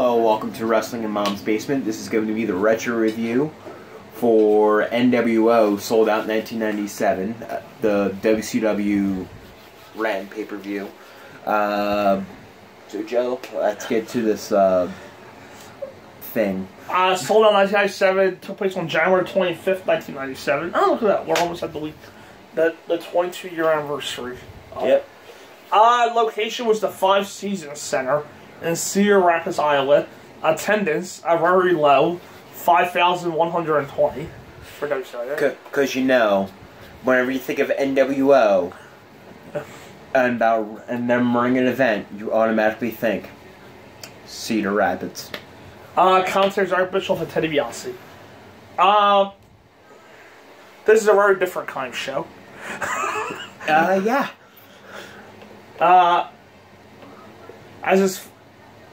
Hello, welcome to Wrestling in Mom's Basement. This is going to be the retro review for NWO, Souled Out in 1997, uh, the WCW ran pay per view. Uh, so, Joe, let's get to this uh, thing. Uh, Souled Out 1997, took place on January 25th, 1997. Oh, look at that. We're almost at the week, the, the 22 year anniversary. Yep. Uh, location was the Five Seasons Center in Cedar Rapids, Iowa. Attendance, a very low, 5,120 for WCW. Because you know, whenever you think of NWO and about and them running an event, you automatically think Cedar Rapids. Uh, commentators Art Bischoff and Ted DiBiase. Uh, this is a very different kind of show. Uh, yeah. Uh, as this,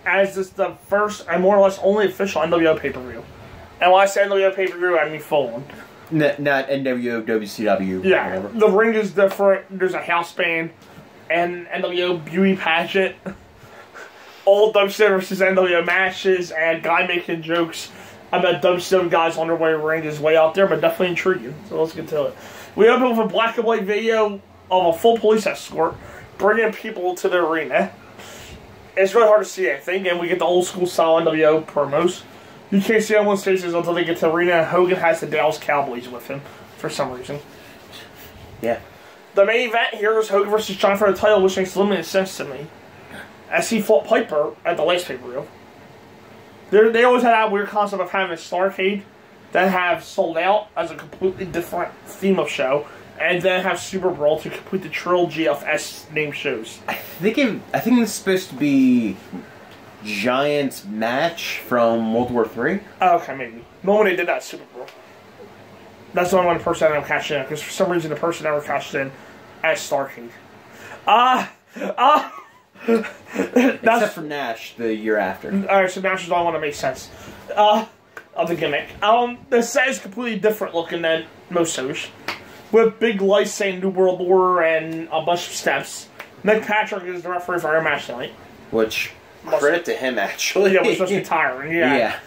as this the first and more or less only official NWO pay per view. And when I say NWO pay per view, I mean full on. N- not NWO, WCW. Yeah, whatever. the ring is different. There's a house band and NWO beauty pageant. Old WCW versus NWO matches and guy making jokes about WCW guys on their way to ring is way out there, but definitely intriguing. So let's get to it. We open with a black and white video of a full police escort bringing people to the arena. It's really hard to see anything, and we get the old school style NWO promos. You can't see anyone's faces until they get to the arena. Hogan has the Dallas Cowboys with him for some reason. Yeah. The main event here is Hogan versus John for the title, which makes limited sense to me. As he fought Piper at the last pay per view. They they always had that weird concept of having a Starcade, that have Souled Out as a completely different theme of show, and then have Super Brawl to complete the trilogy of S name shows. I think it, I think this is supposed to be Giant's match from World War Three. Oh, okay, maybe. The moment they did that Super Brawl. That's the only one person I never cashed in, because for some reason the person ever cashed in as Starcade. Ah! Ah! Except for Nash the year after. Alright, so now she's all want to make sense. Uh, of the gimmick. Um, the set is completely different looking than most shows. With big lights saying New World Order and a bunch of steps. Nick Patrick is the referee for our match tonight. Which credit to him actually. Yeah, which was retiring. Yeah. yeah.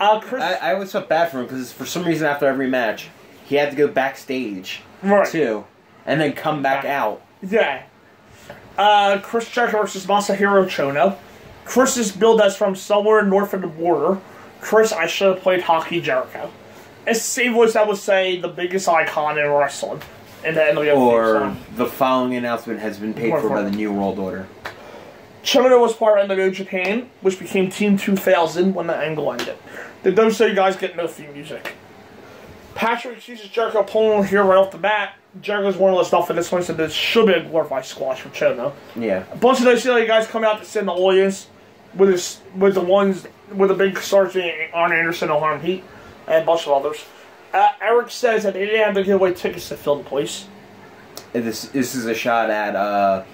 Uh, Chris. I, I always felt bad for him because for some reason after every match he had to go backstage right. too, and then come back out. Yeah. Uh, Chris Jericho versus Masahiro Chono. Chris is billed as from somewhere north of the border. Chris, I should have played hockey Jericho. It's the same voice that would say the biggest icon in wrestling. In the NWO Or the following announcement has been paid More for by the New World Order. Chono was part of NWO Japan, which became Team 2000 when the angle ended. The WCW guys get no theme music. Patrick accuses Jericho pulling here right off the bat. Jericho's one of less stuff in this one, so this should be a glorified squash for Chono. Yeah. A bunch of WCW guys come out to sit in the audience with his, with the ones with the big stars being Arn Anderson, Alarm Heat, and a bunch of others. Uh, Eric says that they didn't have to give away tickets to fill the place. And This this is a shot at uh,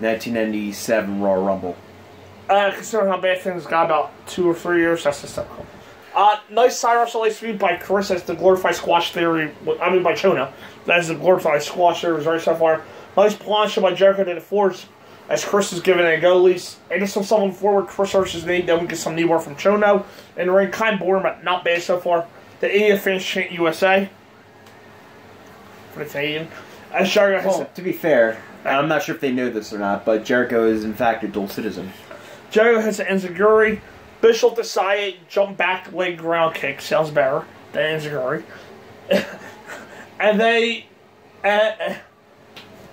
1997 Royal Rumble. Uh, considering how bad things got about two or three years, that's just typical. Uh, nice side wrestle feed by Chris as the glorified squash theory. I mean, by Chono. That is the glorified squash theory right so far. Nice plancha by Jericho to the force as Chris is giving it a go. At least, and just some someone forward. Chris versus Nate. Then we get some knee work from Chono. And the ring kind of boring, but not bad so far. The chant USA for the Canadian. As Jericho has Well, to be fair, I'm not sure if they know this or not, but Jericho is in fact a dual citizen. Jericho hits an Enzuigiri. Bischoff decided jump back leg ground kick. Sounds better than Enzuigiri. and they. Uh, uh,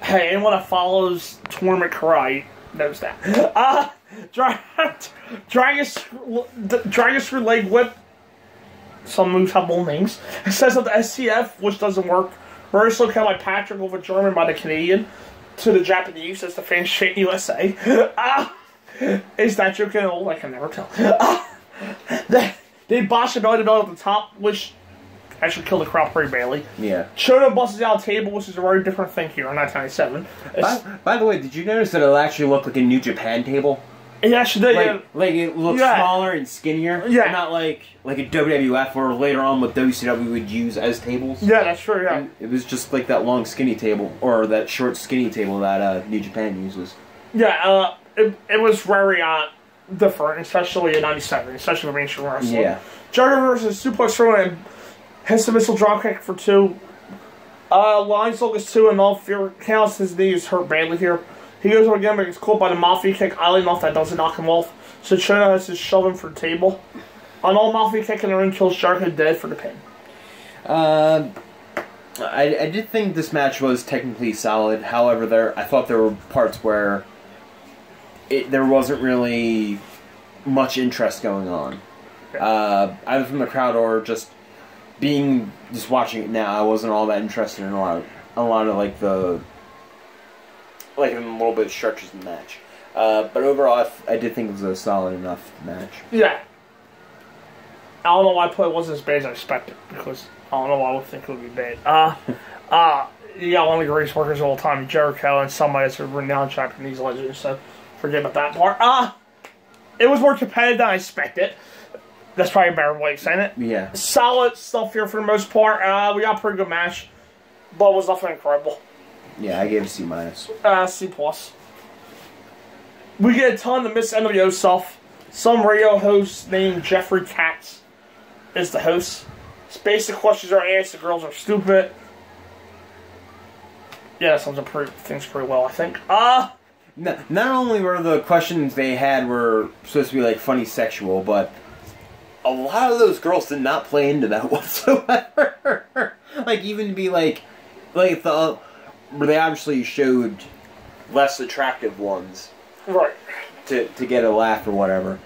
hey, anyone that follows Tournament Karate knows that. Uh, Dragon, Dragon, Dragon Screw Leg Whip. Some moves have more names. It says of the SCF, which doesn't work. Very slow count by Patrick over German by the Canadian to the Japanese as the fans chant USA. Ah! Is that joke getting old? I can never tell. Ah! they, they botched the belly to belly at the top, which actually killed the crowd pretty badly. Yeah. Chono busts out a table, which is a very different thing here in 1997. By, by the way, did you notice that it'll actually looked like a New Japan table? Actually did. Like, yeah. like it looks Yeah. smaller and skinnier. Yeah. Not like like a WWF or later on what WCW would use as tables. Yeah, that's true. Yeah. It was just like that long skinny table or that short skinny table that uh, New Japan uses. Yeah, uh, it, it was very, uh, different, especially in '97, especially for mainstream wrestling. Yeah. Jericho versus Suplex Throw and hits the missile dropkick for two. Uh, Lions Locust two and all fear counts. His knee is hurt badly here. He goes over again, but gets caught by the Mafia kick. Oddly enough, that doesn't knock him off. So Chono has to shove him for the table. An all Mafia kick in the ring kills Jericho dead for the pin. Uh, I, I did think this match was technically solid. However, there I thought there were parts where it there wasn't really much interest going on. Uh, either from the crowd or just being just watching it now. I wasn't all that interested in a lot of a lot of like the like a little bit of stretches in the match. Uh, but overall, I did think it was a solid enough match. Yeah. I don't know why play wasn't as bad as I expected because I don't know why I would think it would be bad. Uh, uh, you got one of the greatest workers of all time, Jericho, and somebody that's a renowned Japanese legend. So forget about that part. Uh, it was more competitive than I expected. That's probably a better way of saying it. Yeah. Solid stuff here for the most part. Uh, we got a pretty good match, but it was nothing incredible. Yeah, I gave it C minus. Uh, C plus. We get a ton of Miss NWO stuff. Some radio host named Jeffrey Katz is the host. His basic questions are asked. The girls are stupid. Yeah, that sums up pretty, things pretty well, I think. Uh, No, not only were the questions they had were supposed to be like funny sexual, but a lot of those girls did not play into that whatsoever. like even to be like, like the they obviously showed less attractive ones right. to to get a laugh or whatever,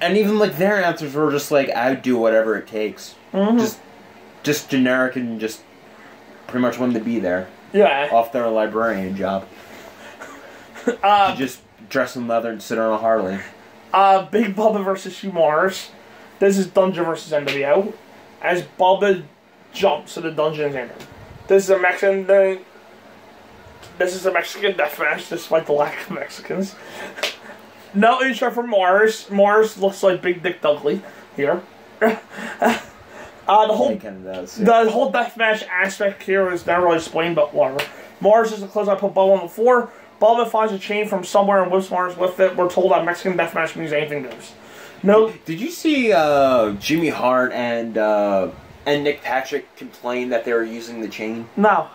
and even like their answers were just like I would do whatever it takes, just just generic and just pretty much wanted to be there Yeah. off their librarian job. Uh, just dress in leather and sit on a Harley. uh, Big Bubba versus Hugh Morris. This is Dungeon versus NWO. As Bubba jumps to the dungeon enter. This is a Mexican. This is a Mexican death match, despite the lack of Mexicans. no intro from Morris. Morris looks like Big Dick Dudley here. uh, the whole does. yeah. the whole deathmatch aspect here is not really explained, but whatever. Morris is the close I put Bubba on the floor. Bubba finds a chain from somewhere and whips Morris with it. We're told that Mexican deathmatch means anything goes. No, Did you see uh, Jimmy Hart and uh, and Nick Patrick complain that they were using the chain? no.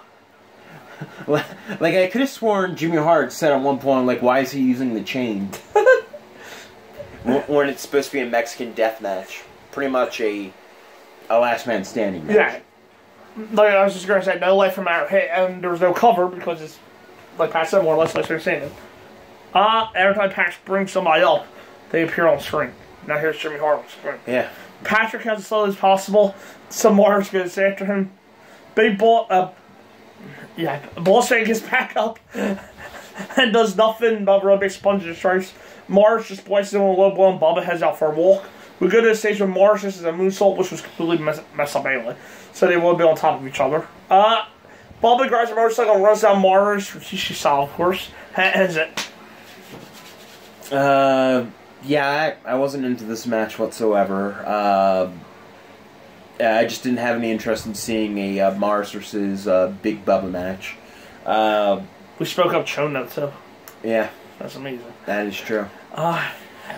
like I could have sworn Jimmy Hart said at one point, like, "Why is he using the chain?" when when it's supposed to be a Mexican death match, pretty much a a last man standing match. Yeah. Like I was just gonna say, no life from our hit, and there was no cover because it's like Pat said, more or less like you're saying it. Uh, every time Pat brings somebody up, they appear on screen. Now here's Jimmy Hart on screen. Yeah. Patrick has as slow as possible. Some Morris goes after him. Big ball, uh, yeah, Bullshit gets back up and does nothing but rub big sponge and strikes. Morris just places him on a low blow and Bubba heads out for a walk. We go to the stage where Morris is a moonsault, which was completely mess, messed up anyway. So they will be on top of each other. Uh, Bubba grabs a motorcycle and runs down Morris, Rikishi style, of course. Ends it. Uh, yeah, I, I wasn't into this match whatsoever. Uh, yeah, I just didn't have any interest in seeing a uh, Morris versus uh, Big Bubba match. Uh, We spoke up Chono too. yeah, That's amazing. that is true. Uh,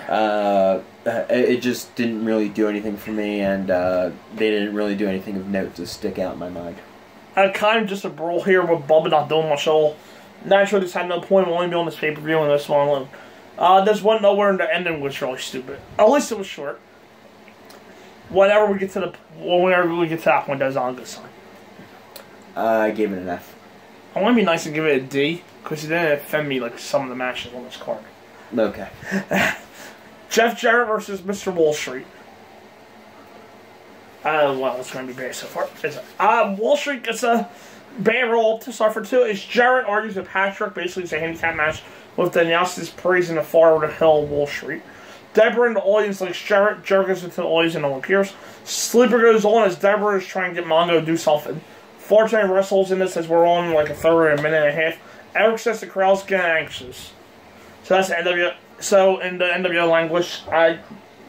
Uh, it just didn't really do anything for me, and uh, they didn't really do anything of note to stick out in my mind. I kind of just a brawl here with Bubba not doing much at all. Naturally, this had no point. We'll only be on this pay per view and this one alone. Uh, this went nowhere, and the ending was really stupid. At least it was short. Whenever we get to the whenever we get to that point, that's on a good sign. Uh, I gave it an F. I want to be nice and give it a D because it didn't offend me like some of the matches on this card. Okay. Jeff Jarrett versus Mr. Wall Street. Uh, well, it's going to be bad so far. It's, uh, Wall Street gets a bad roll to start for two. Is Jarrett argues with Patrick, basically it's a handicap match with the announcers praising the forward hill Wall Street. Debra in the audience like Jarrett, Jarrett goes into the audience and no one cares. Sleeper goes on as Debra is trying to get Mongo to do something. Fortune wrestles in this as we're on like a third and a minute and a half. Eric says the crowd's getting anxious. So that's NWO. So in the NWO language, I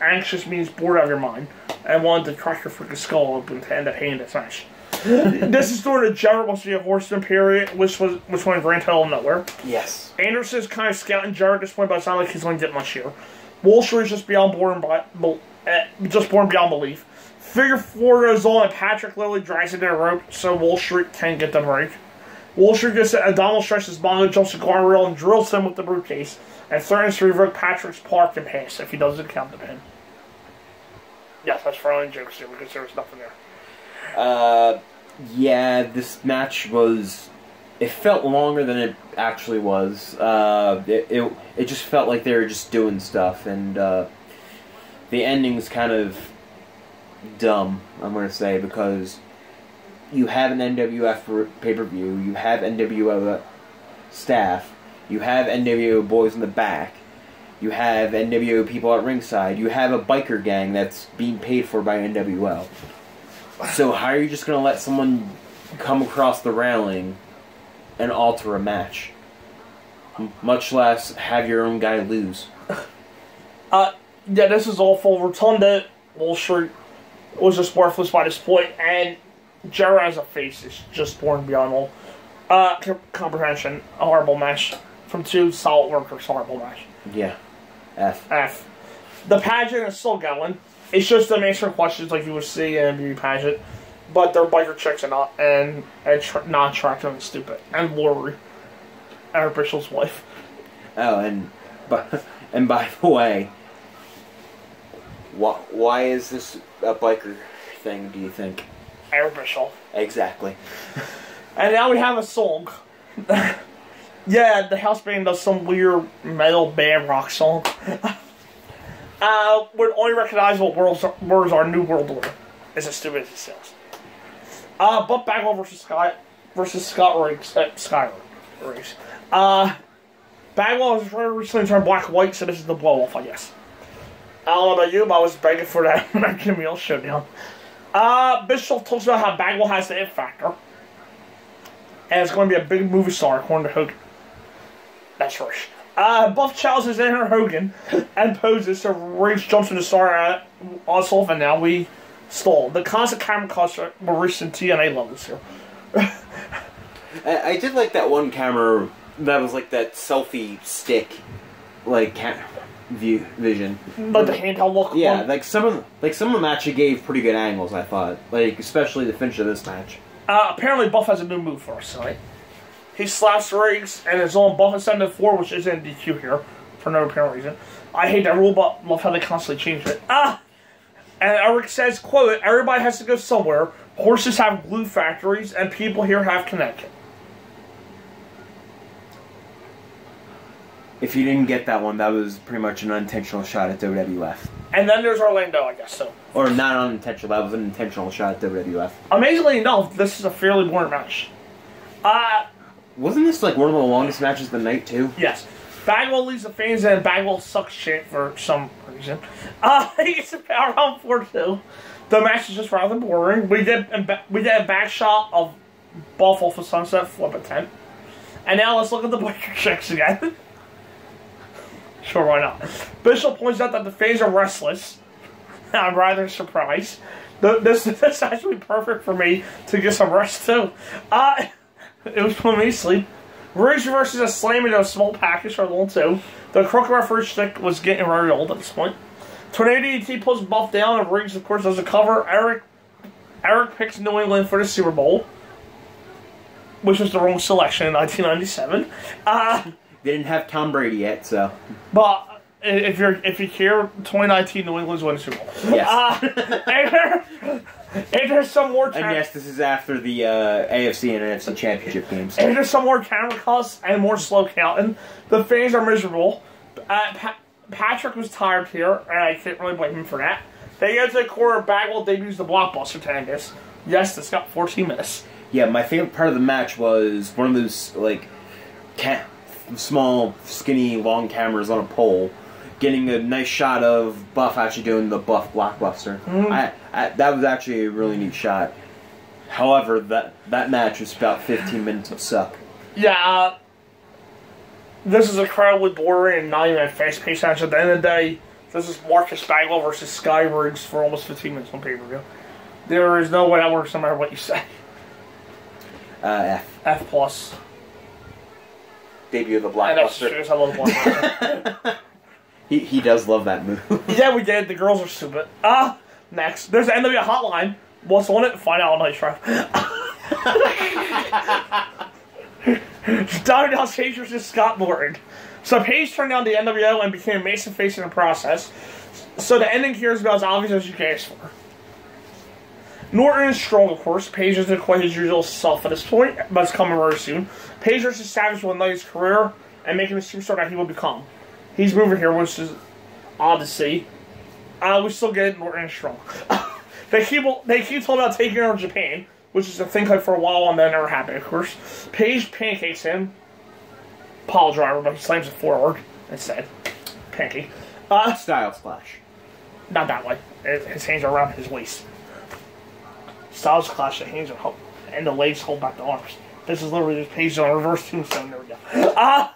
anxious means bored out of your mind, and wanted to crack your freaking skull open to end up hating this match. this is during the Jarrett wants to be a horseman period, which was which went grand of nowhere. Yes. Anderson's kind of scouting Jarrett at this point, but it's not like he's going to get much here. Wall is just beyond born by, eh, just born beyond belief. Figure four goes on, and Patrick literally drags it in a rope so Wall Street can get the break. Wall Street gets it, and Donald stretches Mongo, jumps the guardrail, and drills him with the briefcase, and threatens to revoke Patrick's park and pass if he doesn't count the pin. Yes, that's throwing jokes here because there was nothing there. Uh, yeah, this match was. It felt longer than it actually was. Uh, it, it it just felt like they were just doing stuff, and uh, the ending's kind of dumb. I'm gonna say because you have an NWF pay per view, you have NWO staff, you have NWO boys in the back, you have NWO people at ringside, you have a biker gang that's being paid for by NWO. So how are you just gonna let someone come across the railing and alter a match? M- much less have your own guy lose. Uh, yeah, this is awful. Rotunda, Wall Street was just worthless by this point, and Jera as a face is just born beyond all uh, com- comprehension. A horrible match from two solid workers. Horrible match. Yeah. F. F. The pageant is still going. It's just them answering questions like you would see in a beauty pageant, but they're biker chicks and not and, and tr- not attractive and stupid. And Lori, Bishel's wife. Oh, and but and by the way, why why is this a biker thing? Do you think? Bishel. Exactly. And now we have a song. yeah, the house band does some weird metal band rock song. uh, with only recognizable words are, words are New World Order. It's as stupid as it sounds. Uh, Buff Bagwell versus Scott versus Scott Riggs. Uh, Scotty Riggs. Uh, Bagwell has recently turned black and white, so this is the blow off, I guess. I don't know about you, but I was begging for that American Males showdown. Uh, Bischoff talks about how Bagwell has the it factor and it's going to be a big movie star according to Hogan. That's fresh. Uh, Buff challenges enter Hogan and poses, so Riggs jumps in the star at us and now we stall. The constant camera cuts are- reached in TNA levels here. I, I did like that one camera that was like that selfie stick, like ca- view vision. Like the handheld look. Yeah, one. like some of like some of them actually gave pretty good angles. I thought, like especially the finish of this match. Uh, apparently, Buff has a new move for us tonight. He slaps Riggs and his on Buff ascended four, which isn't DQ here for no apparent reason. I hate that rule, but love how they constantly change it. Ah! And Eric says, quote, everybody has to go somewhere. Horses have glue factories, and people here have Connecticut. If you didn't get that one, that was pretty much an unintentional shot at WWF, And then there's Orlando, I guess, so. or not unintentional. That was an intentional shot at WWF. Amazingly enough, this is a fairly boring match. Uh, Wasn't this like one of the longest matches of the night too? Yes. Bagwell leaves the fans and Bagwell sucks shit for some reason. Uh, he gets a power round 4 2. The match is just rather boring. We did we did a back shot of Buff off of Sunset, flip a tent. And now let's look at the biker chicks again. sure, why not? Bischoff points out that the fans are restless. I'm rather surprised. The, this this is actually perfect for me to get some rest too. Uh, it was putting me to sleep. Riggs versus a slam into a small package for level two. The crook referee stick was getting very old at this point. Tornado DDT pulls Buff down, and Riggs, of course, does a cover. Eric Eric picks New England for the Super Bowl, which was the wrong selection in 1997. Uh, They didn't have Tom Brady yet, so but if you're if you care, 2019 New England's winning Super Bowl. Yes. Uh, and, there, there's some more. and yes, this is after the uh, AFC and NFC championship games. And there's some more camera cuts and more slow counting. The fans are miserable. Uh, pa- Patrick was tired here, and I can't really blame him for that. They get to the corner. Bagwell debuts the blockbuster this. Yes, this got 14 minutes. Yeah, my favorite part of the match was one of those like ca- small, skinny, long cameras on a pole, getting a nice shot of Buff actually doing the Buff blockbuster. I, I, that was actually a really neat shot. However, that that match was about 15 minutes of suck. Yeah, uh, this is incredibly boring and not even a fast paced match. At the end of the day, this is Marcus Bagwell versus Scotty Riggs for almost 15 minutes on pay per view. There is no way that works no matter what you say. Uh, F. F plus. Debut of the I know, blockbuster. I love blockbuster. He, he does love that move. Yeah, we did. The girls are stupid. Ah, next. There's an NWA hotline. What's on it? Find out on Night Drive. Diamond Dallas Page versus Scott Norton. So Page turned down the NWO and became Mason face in the process. So the ending here is about as obvious as you can ask for. Norton is strong, of course. Page isn't quite his usual self at this point, but it's coming very soon. Page versus Savage will ignite his career and make him the superstar that he will become. He's moving here, which is odd to see. Uh, we still get Norton strong. they keep they keep talking about taking over Japan, which is a thing like for a while, and that never happened, of course. Page pancakes him. pile driver, but he slams it forward instead. Pancake. Uh, Styles Clash. not that way. His hands are around his waist. Styles clash, the hands are and the legs hold back the arms. This is literally just Page on a reverse tombstone. There we go. Ah!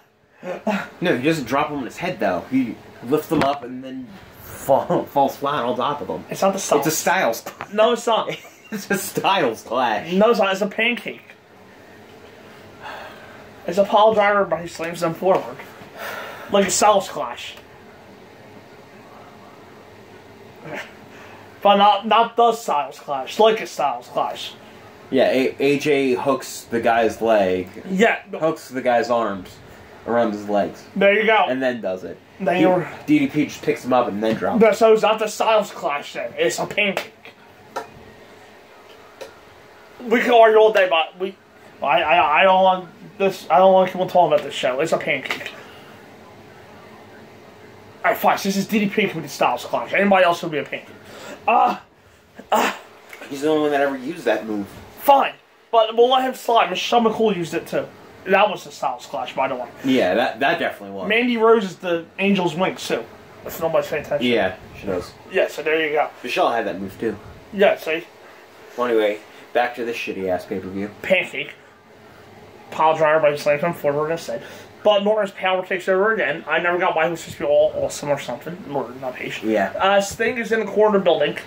No, he doesn't drop them on his head though. He lifts them up and then fall, falls flat on top of them. It's not the Styles. It's a Styles. no, it's not. It's a Styles Clash. No, it's not. It's a pancake. It's a pile driver, but he slams them forward. Like a Styles clash. But not not the Styles clash, like a Styles clash. Yeah, a- AJ hooks the guy's leg, Yeah, hooks the guy's arms around his legs, there you go. and then does it. Then He- you're- DDP just picks him up and then drops. But so it's not the Styles clash then. It's a pancake. We can argue all day, but we. I, I, I don't want this. I don't want people talking about this show. It's a pancake. Alright, fine. This is DDP with the Styles clash. Anybody else would be a pancake. Ah, Uh, He's the only one that ever used that move. fine. But we'll let him slide. Michelle McCool used it too. That was a Styles clash, by the way. Yeah, that that definitely was. Mandy Rose is the Angel's Wings too. That's nobody's paying attention. Yeah, she does. Yeah, so there you go. Michelle had that move too. Yeah, see? Well, anyway, back to this shitty ass pay per view. pancake. Pile driver by slams him forward instead. But Norton's power takes over again. I never got why he was supposed to be all awesome or something. Norton, not Page. Yeah. Uh, Sting is in the corner building.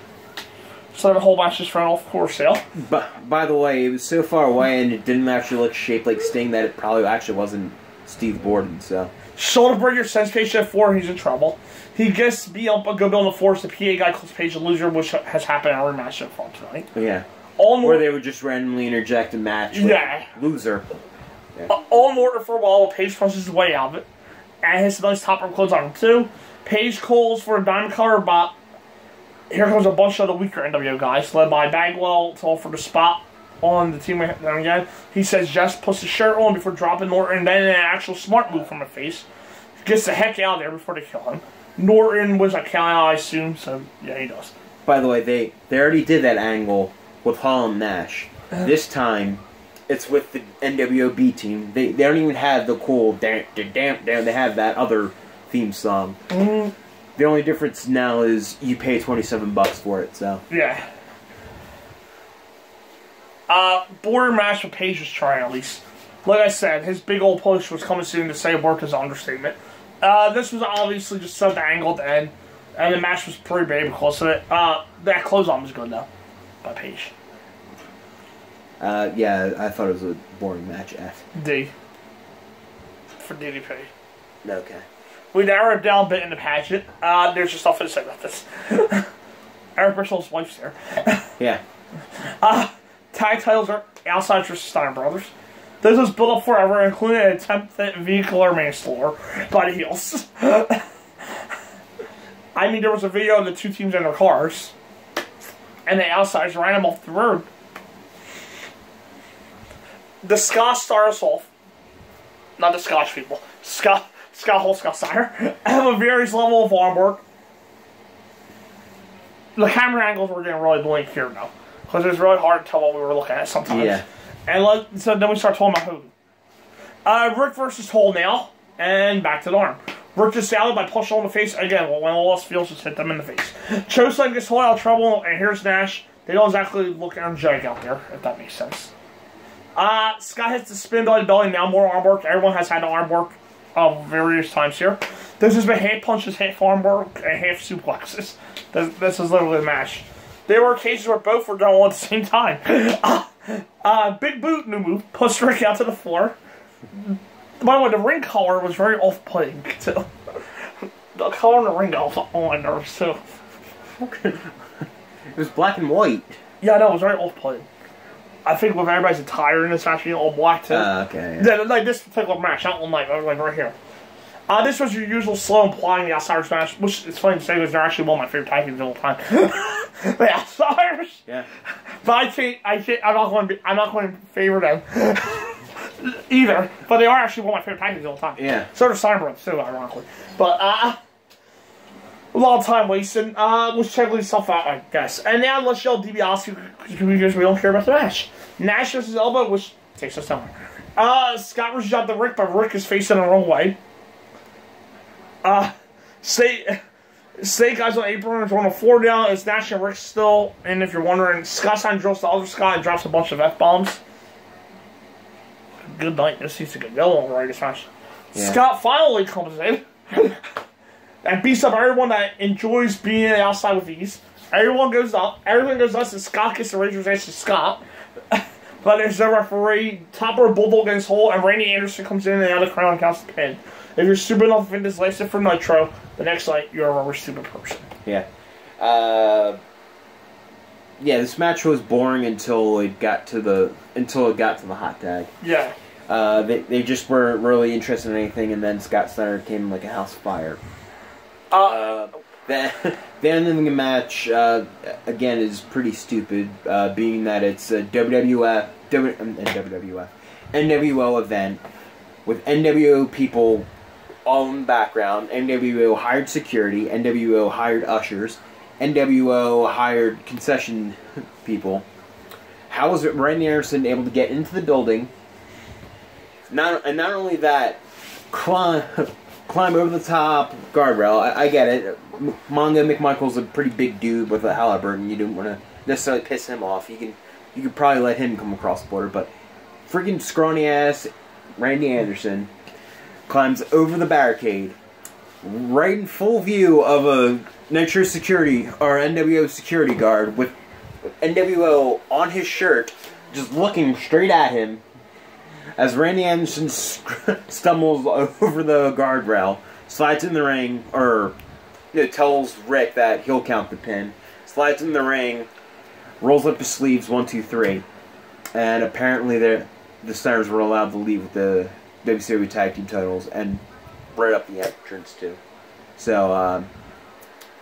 So the whole match just ran off course sale. But by the way, it was so far away and it didn't actually look shaped like Sting that it probably actually wasn't Steve Borden. So Shoulder breaker sends Page to four. He's in trouble. He gets beat up a good bit on the force. The PA guy calls Page a loser, which has happened in our match so far tonight. yeah, All or they would just randomly interject a match. Yeah. loser. Uh, all Norton for a while. Page punches his way out of it. And hits a nice top rope close on him too. Page calls for a diamond cutter, but here comes a bunch of the weaker NWO guys, led by Bagwell to offer the spot on the team again. He says just puts the shirt on before dropping Norton, and then an actual smart move from a face. Gets the heck out of there before they kill him. Norton was a count I assume, so yeah, he does. By the way, they they already did that angle with and Nash. Uh-huh. This time, it's with the NWOB team. They they don't even have the cool damn damn damn. They have that other theme song. Mm-hmm. The only difference now is you pay twenty seven bucks for it. So Yeah. Uh, border match with Page was trying at least. Like I said, his big old push was coming soon to say work is an understatement. Uh, this was obviously just so angled end, and the match was pretty baby close to it. Uh, that close on was good though, by Page. uh, yeah, I thought it was a boring match. F. D. For DDP. Okay. We narrowed down a bit in the pageant. Uh, there's just stuff to say about this. Eric Bischoff's wife's there. Yeah. Tag titles are Outsiders versus Steiner Brothers. This was built up forever, including an attempt at vehicular manslaughter by the heels. I mean, there was a video of the two teams in their cars, and the Outsiders ran them off the road. The Scotch stars off. Not the Scotch people. Scott, Scott Hall, Scott Steiner. have a various level of arm work. The camera angles were getting really blink here now. Because it was really hard to tell what we were looking at sometimes. Yeah. And let, so then we start talking about Hogan. Uh, Rick versus Hall now, and back to the arm. Rick just sallied by pushing on the face again. When all else feels, just hit them in the face. Chosen gets Hall out of trouble, and here's Nash. They don't exactly look energetic out there, if that makes sense. Uh, Scott hits the spin belly belly, now more arm work. Everyone has had arm work of various times here. This has been half punches, half arm work, and half suplexes. This, this is literally the match. There were cases where both were going on at the same time. Uh, uh, big boot, new move, pushed Rick out to the floor. By the way, the ring collar was very off-putting, too. the color in the ring got on my nerves too. It was black and white. Yeah, no, it was very off putting. I think with everybody's attire in this match being all black too. Uh, okay. Yeah. Like this particular match, not one night, but like right here. Uh, this was your usual slow and flying the Outsiders match, which is funny to say because they're actually one of my favorite tag teams of all time. the Outsiders. yeah. But I think I think I'm not going to be I'm not going to favor them either. But they are actually one of my favorite tag teams of all time. Yeah. So does Cyber too, ironically. But uh a lot of time wasting. Uh let's check stuff out, I guess. And now let's yell DiBiase because we don't care about the match. Nash versus Elbow, which takes us somewhere. Uh Scott versus John the Rick, but Rick is facing the wrong way. Uh say Snake guys on apron is on a four down. It's Nash and Rick still. And if you're wondering, Scott Steiner drills the other Scott and drops a bunch of F bombs. Good night. This needs to get yellow right this match. Yeah. Scott finally comes in and beats up everyone that enjoys being outside with ease. Everyone goes up. Everyone goes nuts, and Scott gets the Edge to Scott. but there's no referee. Topper Bulldog against Hall, and Randy Anderson comes in and out of the crown counts the pin. If you're stupid enough to this lasted for Nitro, the next night you're a rubber stupid person. Yeah. Uh, yeah, this match was boring until it got to the until it got to the hot tag. Yeah. Uh, they, they just weren't really interested in anything, and then Scott Steiner came like a house fire. Uh, Uh, the, the ending match uh, again is pretty stupid, uh, being that it's a WWF, w, um, WWF, NWO event with NWO people all in the background. NWO hired security. NWO hired ushers. NWO hired concession people. How was it Randy Anderson able to get into the building? Not and not only that, climb climb over the top guardrail. I, I get it. M- Mongo McMichael's a pretty big dude with a Halliburton. You don't want to necessarily piss him off. You can you could probably let him come across the border, but freaking scrawny ass Randy Anderson climbs over the barricade, right in full view of a Nitro security or NWO security guard with NWO on his shirt, just looking straight at him. As Randy Anderson stumbles over the guardrail, slides in the ring, or you know, tells Rick that he'll count the pin, slides in the ring, rolls up his sleeves, one, two, three, and apparently the the Steiners were allowed to leave with the WCW Tag Team titles and right up the entrance too. So um,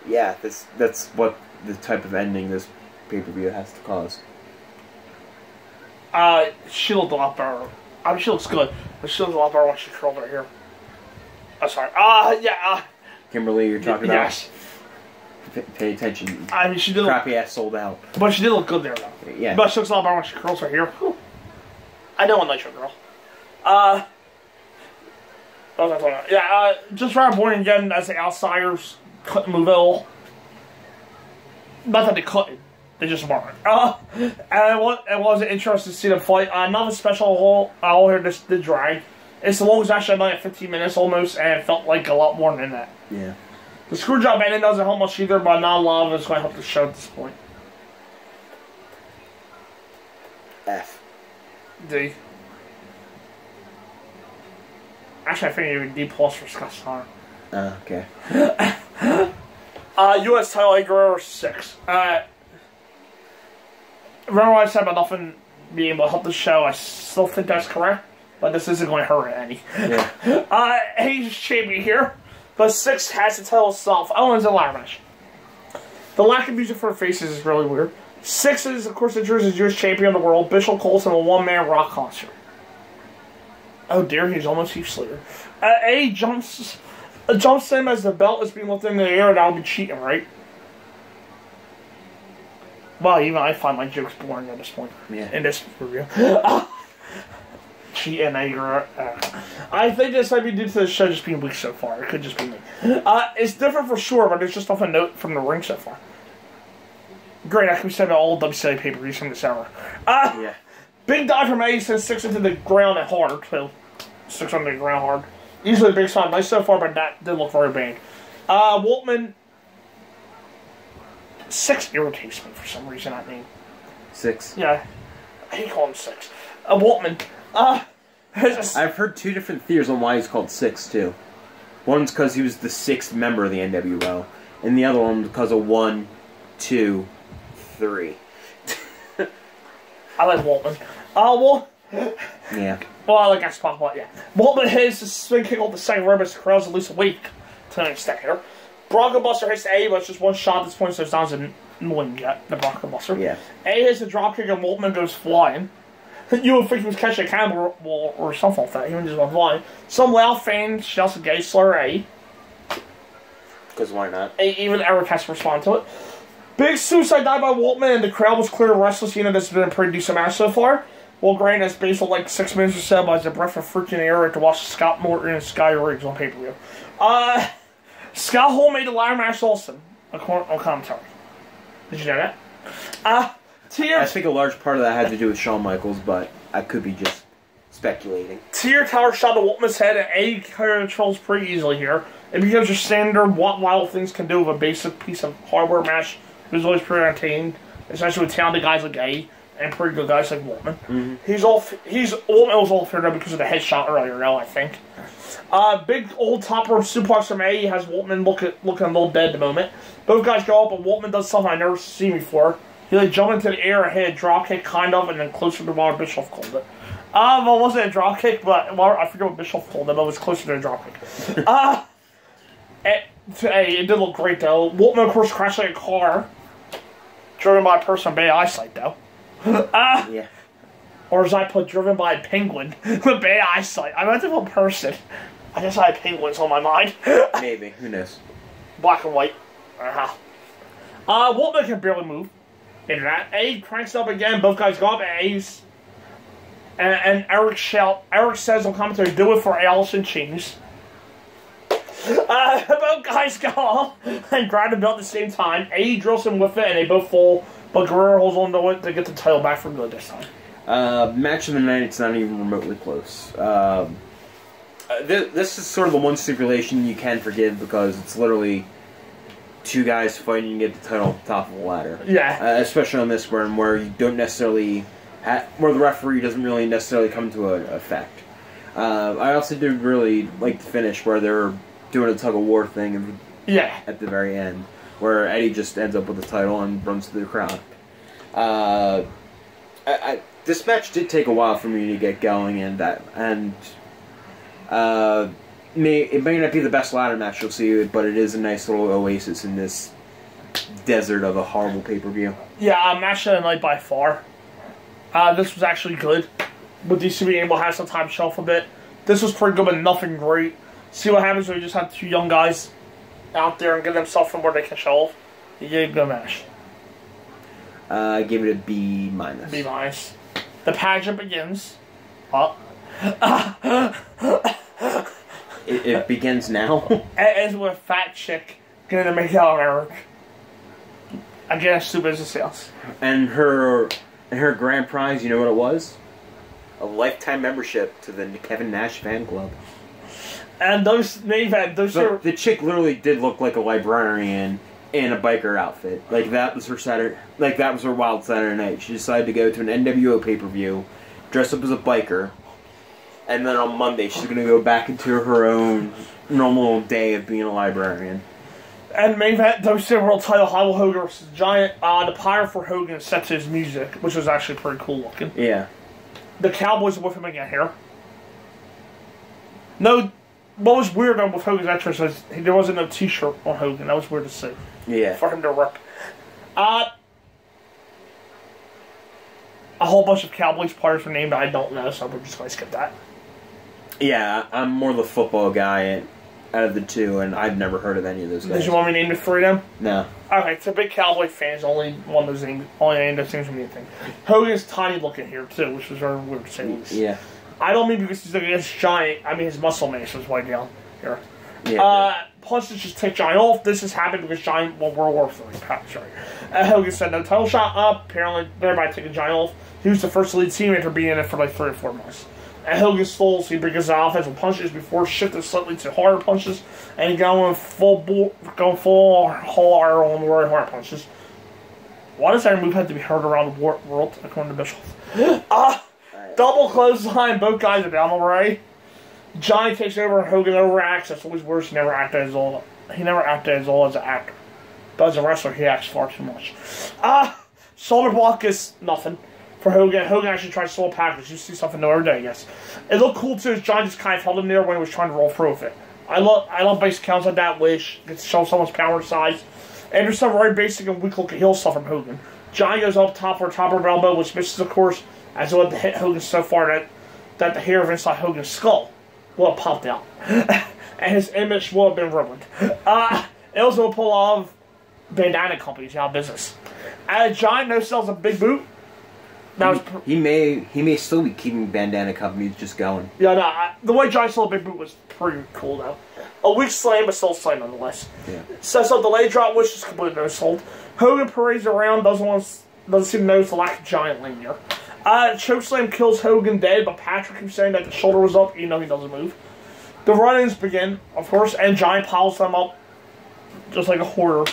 yeah, this that's what the type of ending this pay per view has to cause. uh, she looked a lot better. I mean, she looks good, but she looks a lot better when she curled her hair. I'm sorry. Uh, yeah, uh, Kimberly, you're talking about. yes. Pay attention. I mean, she did look, Crappy ass Souled Out. but she did look good there, though. Yeah. But she looks a lot better when she curls her hair. Whew. I know a Nitro girl. Uh, what was I talking about? Yeah, uh, just round point again as the outsiders couldn't move all. Not that they couldn't, they just weren't. Uh, and it was, it was interesting to see them fight. Uh, nothing special all. I all hear this the drag. It's the longest match I've at 15 minutes almost, and it felt like a lot more than that. yeah. The screw job ending doesn't help much either, but not a lot of it's going to help the show at this point. F. D. Actually, I think it would be D plus for Scott Steiner. Uh, okay. Uh, U.S. title, Guerrero, Syxx. Uh, remember what I said about nothing being able to help the show? I still think that's correct, but this isn't going to hurt any. Yeah. Uh, he's champion here, but Syxx has to tell himself, Oh, it's a ladder match. The lack of music for faces is really weird. Syxx is, of course, the Jersey Jewish champion of the world. Bischoff Colson, a one-man rock concert. Oh dear, he's almost Heath Slater. Uh, A jumps, uh, jumps him as the belt is being lifted in the air, and I'll be cheating, right? Well, even I find my jokes boring at this point Yeah. in this review. Cheating, anger. Uh, I think this might be due to the show just being weak so far. It could just be me. Uh, it's different for sure, but it's just off a note from the ring so far. Great, I can send all WCW pay per from this hour. Uh, Yeah. Big dive from A sends Syxx into the ground and hard, too. Syxx on the ground hard. Easily a big spot. Nice so far, but that didn't look very bad. Uh, Waltman. Syxx irritates me for some reason, that name. Syxx. Yeah. I hate calling him Syxx. Uh, Waltman. Uh, I've heard two different theories on why he's called Syxx too. One's because he was the sixth member of the NWO, and the other one because of one, two, three. I like Waltman. Uh, well, Yeah. well, I like I spoke about yeah. Waltman hits the swing kick off the second rope as the crowd's at least a week to an extent here. Bronco Buster hits A, but it's just one shot at this point, so it's not annoying yet. The Bronco Buster. Yeah. A hits the drop kick and Waltman goes flying. You would think he was catching a cannibal or, or something like that. He just went flying. Some loud fan shouts a gay slur A. Because why not? A- even Eric has to respond to it. Big suicide dive by Waltman, and the crowd was clear restless. You know, this has been a pretty decent match so far. Well, granted, it's based on like six minutes or so, but it's a breath of freaking air to watch Scott Norton and Scotty Riggs on pay per view. Uh, Scott Hall made the liar match awesome according on commentary. Did you know that? Uh, I think a large part of that had to do with Shawn Michaels, but I could be just speculating. tier tower shot to Waltman's head, and A controls pretty easily here. It becomes your standard what wild things can do with a basic piece of hardware match. It was always pretty entertaining, especially with talented guys like A and pretty good guys like Waltman. He's off. he's Waltman was all out because of the headshot earlier, though I think. Uh, big old top rope suplex from A has Waltman look at, looking a little dead at the moment. Both guys go up, and Waltman does something I never seen before. He like jump into the air and hit a drop kick, kind of, and then closer to what Bischoff called it. Um, well, it wasn't a drop kick, but well, I forget what Bischoff called it, but it was closer to a drop kick. uh, it, hey, it did look great though. Waltman, of course, crashed like a car, driven by a person bad eyesight though. Uh, Yeah. or as I put, driven by a penguin with bad eyesight. I'm to put person. I guess I had penguins on my mind. Maybe. Who knows? Black and white. Uh-huh. Uh, Waltman can barely move. Into that. A cranks up again. Both guys go up. A's. And, and Eric shout. Eric says on commentary, "Do it for Allison Cheese." Uh, both guys go off and grab the belt at the same time. A drills him with it, and they both fall. But Guerrero holds on to it to get the title back from good this time. Uh, match of the night, it's not even remotely close. Um, uh, th- this is sort of the one stipulation you can forgive because it's literally two guys fighting to get the title off the top of the ladder. Yeah. Uh, especially on this one where you don't necessarily, where the referee doesn't really necessarily come to an effect. Uh, I also did really like the finish where they're doing a tug of war thing Yeah. at the very end, where Eddie just ends up with the title and runs to the crowd. Uh, I, I, this match did take a while for me to get going, and that and uh, may it may not be the best ladder match you'll see, but it is a nice little oasis in this desert of a horrible pay per view. Yeah, uh, match of the night by far. Uh, this was actually good. With DC being able to have some time shelf a bit. This was pretty good, but nothing great. See what happens when you just have two young guys out there and get themselves from where they can. You get a good match. Uh, I gave it a B minus. Be nice. The pageant begins. It, it begins now. it ends with fat chick getting to make out Eric. Again, stupid business sales. and her and her grand prize, you know what it was? A lifetime membership to the Kevin Nash fan club. And those event, those are the chick literally did look like a librarian in a biker outfit. Like that was her Saturday. Like that was her wild Saturday night. She decided to go to an NWO pay per view, dress up as a biker, and then on Monday she's gonna go back into her own normal day of being a librarian. And main event, WCW World Title, Hollywood Hogan versus Giant. Uh, the pyre for Hogan sets his music, which was actually pretty cool looking. Yeah. The Cowboys are with him again here. No, what was weird though with Hogan's entrance was there wasn't no T-shirt on Hogan. That was weird to see Yeah. for him to rip. Uh, a whole bunch of Cowboys players were named. I don't know, so we're just going to skip that. Yeah, I'm more the football guy out of the two, and I've never heard of any of those Did guys. you want me to name the three of them? No. Okay, so big Cowboy fans only one of those names, only named those things from anything. Hogan's tiny looking here too, which was very weird to say least. Yeah. I don't mean because he's like this giant. I mean his muscle mass was way down here. Yeah. Uh, punches just take Giant off. This has happened because Giant won World War Three. Sorry. Uh, Hogan said no title shot up. Apparently, thereby taking Giant off. He was the first lead team after being in it for like three or four months. And Hogan stalls. He brings offensive punches before shifting slightly to harder punches and going full bull, going full hard on the very hard punches. Why does that move have to be heard around the world according to Bischoff? Ah, double clothesline. Both guys are down already. Johnny takes over, Hogan over overacts. That's always worse. He never acted as old. He never acted as old as an actor. But as a wrestler, he acts far too much. Ah, uh, shoulder block is nothing for Hogan. Hogan actually tried to slow package. You see something new every day, I guess. It looked cool too. John just kind of held him there when he was trying to roll through with it. I love I love basic counts like that, which gets to show someone's power and size. And there's some very basic and weak looking heel stuff from Hogan. Johnny goes up top for a top of elbow, which misses, of course, as it would hit Hogan so far that that the hair of inside Hogan's skull will have popped out. and his image will have been ruined. Uh, it also will pull off bandana companies out of business. And Giant no sells a big boot. That was pr- he may he may still be keeping bandana companies just going. Yeah, no, I, the way Johnny sold a big boot was pretty cool though. A weak slam, but still slam nonetheless. Yeah. Sets up the leg drop, which is completely no sold. Hogan parades around, doesn't want doesn't seem to notice the lack of giant linear. Uh, chokeslam kills Hogan dead, but Patrick keeps saying that the shoulder was up, even though he doesn't move. The run-ins begin, of course, and Giant piles them up just like a hoarder.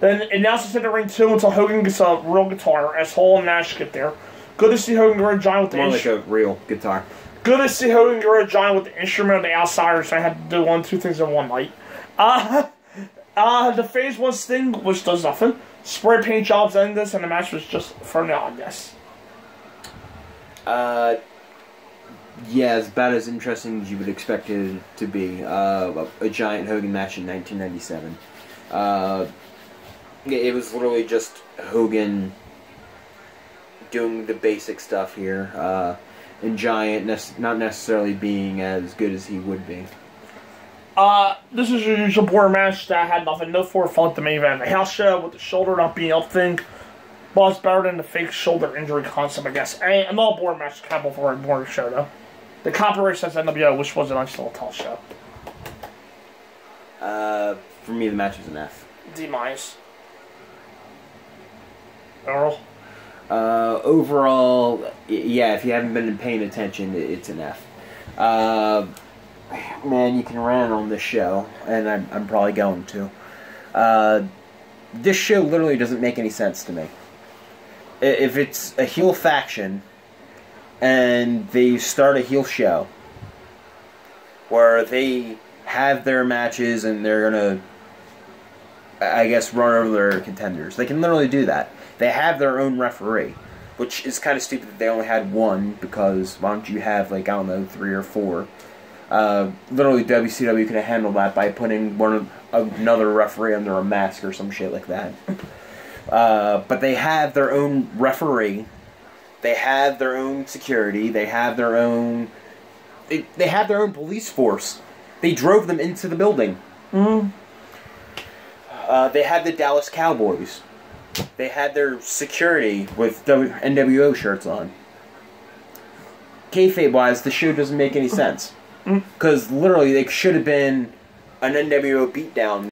Then it announces in the ring two until Hogan gets a real guitar as Hall and Nash get there. Good to see Hogan a giant with the More like a real guitar. Good to see Hogan a giant with the instrument of the outsiders. I had to do one, two things in one night. Uh, uh, the phase one sting, which does nothing. Spray paint jobs end this, and the match was just for now, I guess. Uh, yeah, it's about as interesting as you would expect it to be. Uh, a, a giant Hogan match in 1997. Uh, it was literally just Hogan doing the basic stuff here, uh, and Giant ne- not necessarily being as good as he would be. Uh, this is your usual border match that had nothing, no forefront the main event. The house show with the shoulder not being up thing. Well, it's better than the fake shoulder injury concept, I guess. And another border match couple for a border show, though. The copyright says NWO, which was a nice little tall show. Uh, for me, the match was an F. D minus. Earl? Uh, overall, yeah, if you haven't been paying attention, it's an F. Uh, man, you can rant on this show, and I'm, I'm probably going to. Uh, this show literally doesn't make any sense to me. If it's a heel faction, and they start a heel show, where they have their matches and they're gonna, I guess, run over their contenders, they can literally do that. They have their own referee, which is kind of stupid that they only had one because why don't you have like I don't know three or four? Uh, literally, WCW could have handled that by putting one another referee under a mask or some shit like that. Uh, but they have their own referee. They have their own security. They have their own. They, they have their own police force. They drove them into the building. Mm. Uh, they had the Dallas Cowboys. They had their security with w- NWO shirts on. Kayfabe wise, the show doesn't make any sense. Because literally, they should have been an NWO beatdown